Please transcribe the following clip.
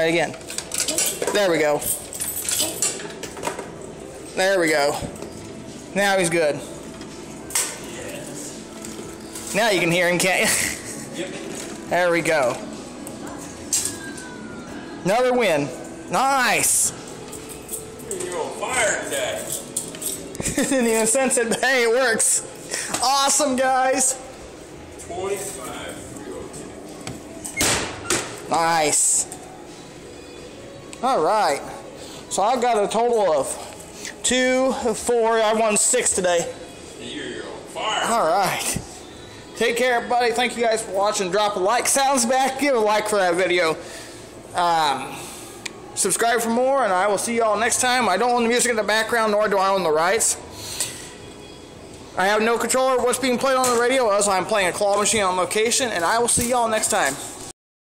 Try it again. There we go. There we go. Now he's good. Now you can hear him, can't you? There we go. Another win. Nice. You're on fire today. Didn't even sense it, but hey, it works. Awesome, guys. 25. Nice. All right. So I got a total of two, four. I won six today. You're on fire. All right. Take care, everybody. Thank you guys for watching. Drop a like. Sounds back. Give a like for that video. Um, subscribe for more, and I will see y'all next time. I don't own the music in the background, nor do I own the rights. I have no control over what's being played on the radio as I'm playing a claw machine on location, and I will see y'all next time.